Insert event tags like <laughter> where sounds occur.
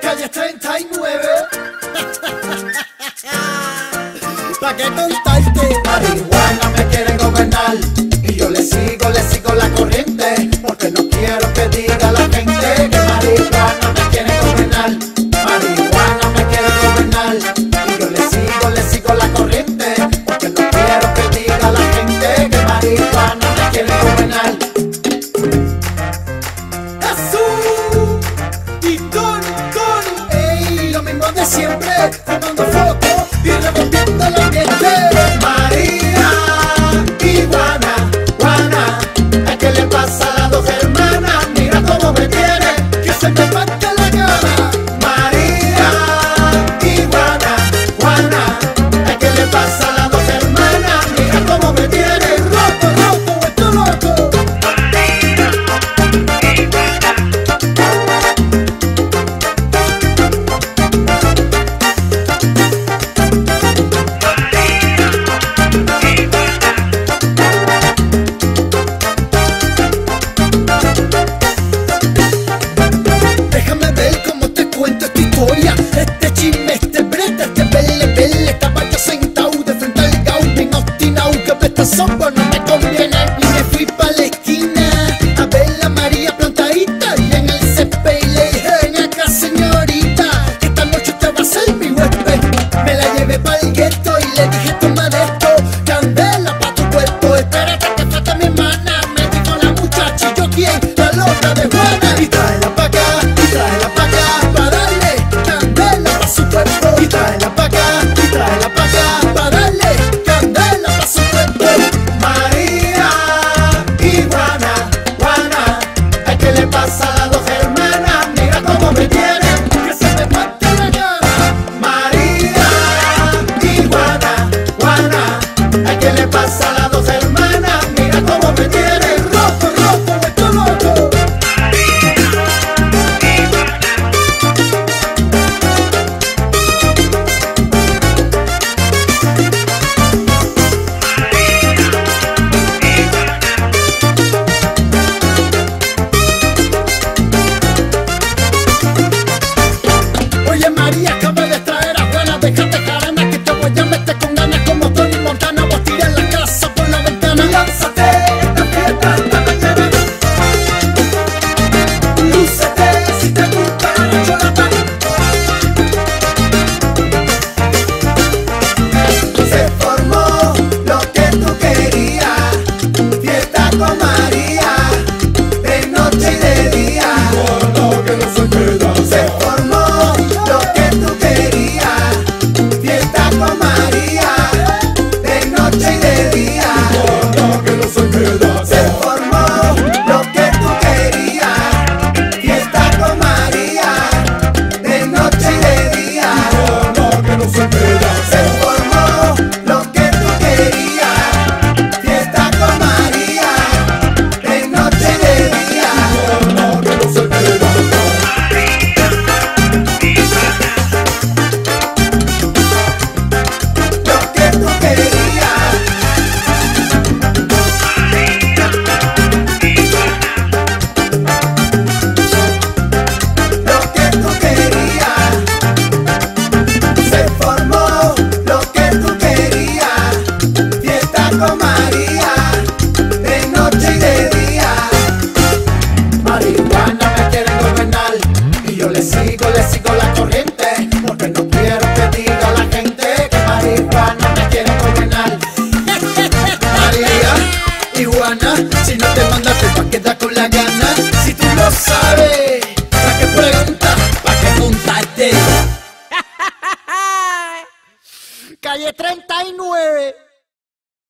calle 39. ¿Para qué tonta? the marihuana me quieren gobernar Y yo le sigo, le sigo la corriente Porque no quiero que diga la gente Que marihuana me quieren gobernar María, iguana Si no te mandas te va a quedar con la gana Si tú lo sabes ¿Para qué preguntas? ¿Para qué montarte? <laughs> Calle 39